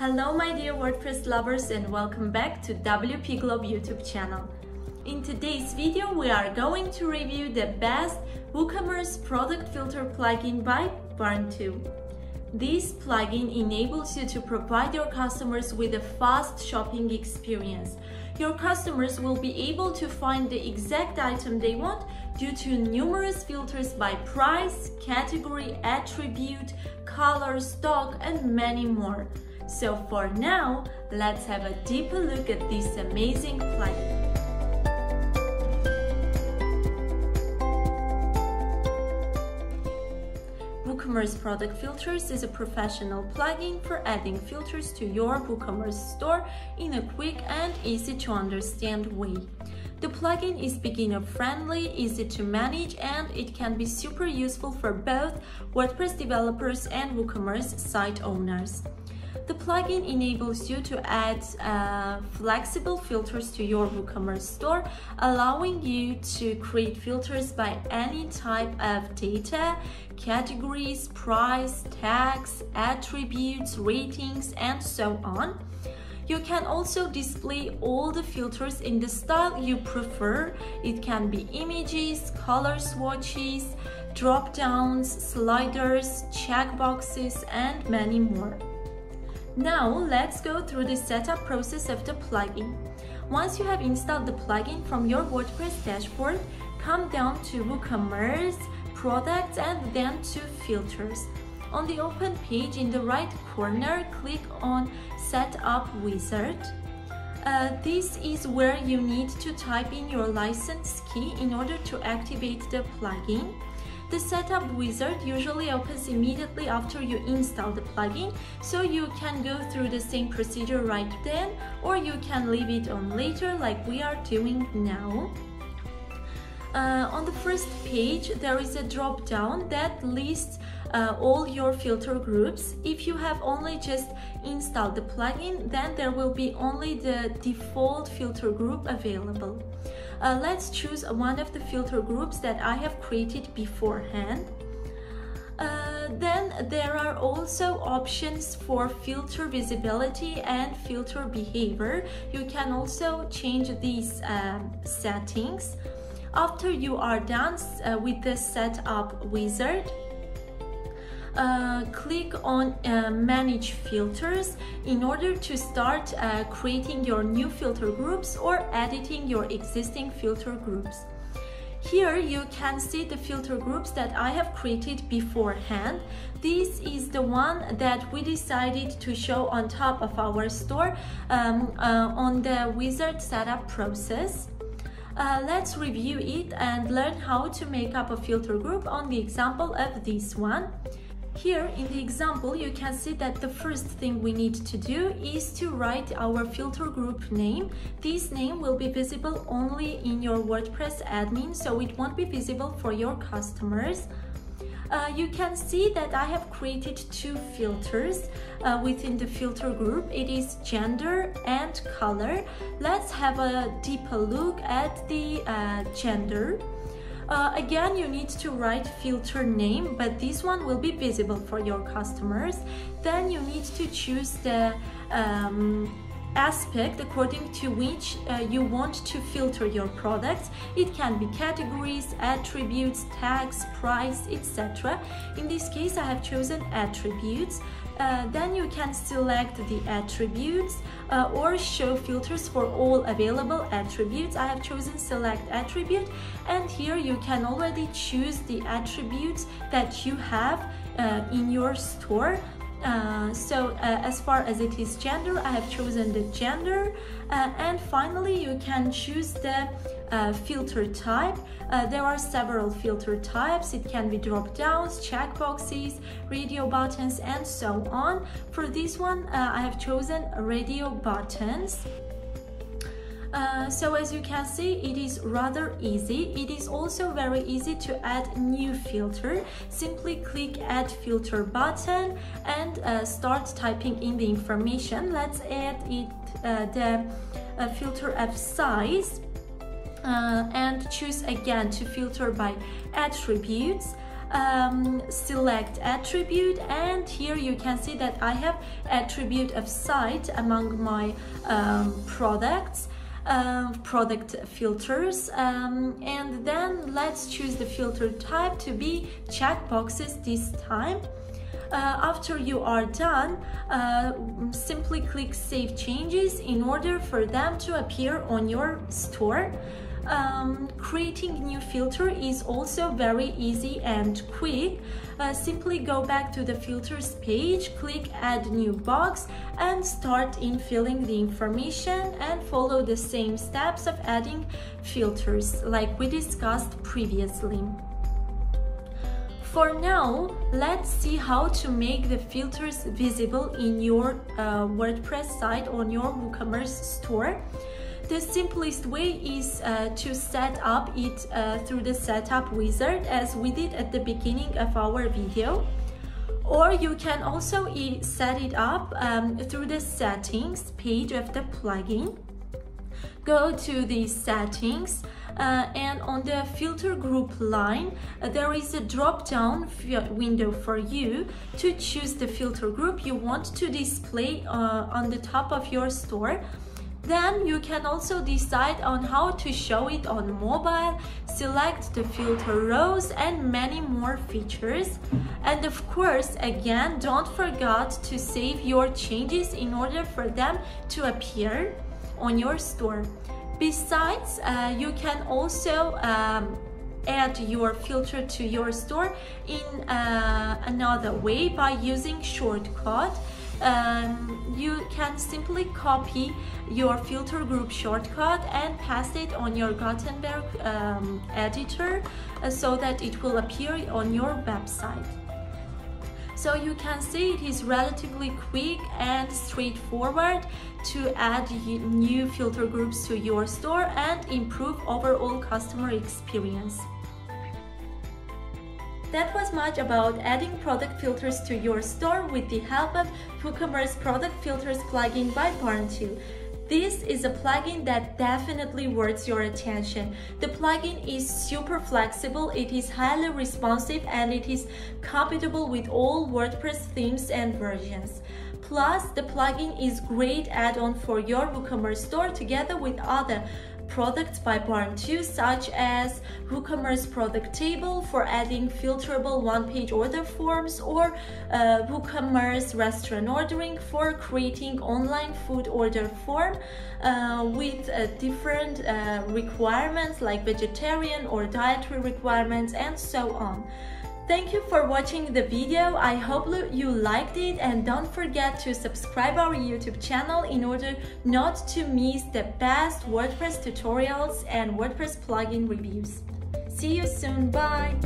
Hello my dear WordPress lovers and welcome back to WPGlob YouTube channel. In today's video we are going to review the best WooCommerce product filter plugin by Barn2. This plugin enables you to provide your customers with a fast shopping experience. Your customers will be able to find the exact item they want due to numerous filters by price, category, attribute, color, stock, and many more. So for now, let's have a deeper look at this amazing plugin. WooCommerce Product Filters is a professional plugin for adding filters to your WooCommerce store in a quick and easy to understand way. The plugin is beginner friendly, easy to manage, and it can be super useful for both WordPress developers and WooCommerce site owners. The plugin enables you to add uh, flexible filters to your WooCommerce store, allowing you to create filters by any type of data, categories, price, tags, attributes, ratings, and so on. You can also display all the filters in the style you prefer. It can be images, color swatches, drop downs, sliders, checkboxes, and many more. Now let's go through the setup process of the plugin. Once you have installed the plugin from your WordPress dashboard, come down to WooCommerce, Products and then to Filters. On the open page in the right corner, click on Setup Wizard. Uh, this is where you need to type in your license key in order to activate the plugin. The setup wizard usually opens immediately after you install the plugin, so you can go through the same procedure right then, or you can leave it on later like we are doing now. Uh, on the first page, there is a drop down that lists uh, all your filter groups. If you have only just installed the plugin, then there will be only the default filter group available. Uh, let's choose one of the filter groups that I have created beforehand. Uh, then there are also options for filter visibility and filter behavior. You can also change these um, settings. After you are done uh, with the setup wizard, uh, click on uh, manage filters in order to start uh, creating your new filter groups or editing your existing filter groups. Here you can see the filter groups that I have created beforehand. This is the one that we decided to show on top of our store um, uh, on the wizard setup process. Uh, let's review it and learn how to make up a filter group on the example of this one. Here in the example, you can see that the first thing we need to do is to write our filter group name. This name will be visible only in your WordPress admin, so it won't be visible for your customers. Uh, you can see that I have created two filters uh, within the filter group. It is gender and color. Let's have a deeper look at the uh, gender. Uh, again, you need to write filter name, but this one will be visible for your customers. Then you need to choose the um, aspect according to which uh, you want to filter your products. It can be categories, attributes, tags, price, etc. In this case, I have chosen attributes. Uh, then you can select the attributes uh, or show filters for all available attributes. I have chosen select attribute and here you can already choose the attributes that you have uh, in your store uh, so uh, as far as it is gender, I have chosen the gender uh, and finally you can choose the uh, filter type. There are several filter types. It can be drop downs, checkboxes, radio buttons and so on. For this one, I have chosen radio buttons. Uh, so as you can see, it is rather easy. It is also very easy to add new filter. Simply click add filter button and uh, start typing in the information. Let's add it uh, the uh, filter of size uh, and choose again to filter by attributes. um, select attribute and here you can see that I have attribute of site among my um, products uh, product filters um, and then let's choose the filter type to be checkboxes this time uh, after you are done, uh, simply click Save Changes in order for them to appear on your store. Um, creating new filter is also very easy and quick. Uh, simply go back to the filters page, click add new box and start in filling the information and follow the same steps of adding filters like we discussed previously. For now, let's see how to make the filters visible in your uh, WordPress site on your WooCommerce store. The simplest way is uh, to set up it uh, through the setup wizard as we did at the beginning of our video. Or you can also set it up um, through the settings page of the plugin. Go to the settings, uh, and on the filter group line uh, there is a drop down window for you to choose the filter group you want to display uh, on the top of your store then you can also decide on how to show it on mobile, select the filter rows and many more features. And of course, again, don't forget to save your changes in order for them to appear on your store. Besides, uh, you can also um, add your filter to your store in uh, another way by using shortcut. Um, you can simply copy your filter group shortcut and paste it on your Gutenberg um, editor uh, so that it will appear on your website. So you can see it is relatively quick and straightforward to add new filter groups to your store and improve overall customer experience. That was much about adding product filters to your store with the help of WooCommerce Product Filters plugin by Barn2. This is a plugin that definitely worth your attention. The plugin is super flexible, it is highly responsive and it is compatible with all WordPress themes and versions. Plus, the plugin is great add-on for your WooCommerce store together with other products by Barn2 such as WooCommerce product table for adding filterable one-page order forms or uh, WooCommerce restaurant ordering for creating online food order form uh, with uh, different uh, requirements like vegetarian or dietary requirements and so on. Thank you for watching the video. I hope you liked it and don't forget to subscribe our YouTube channel in order not to miss the best WordPress tutorials and WordPress plugin reviews. See you soon. Bye.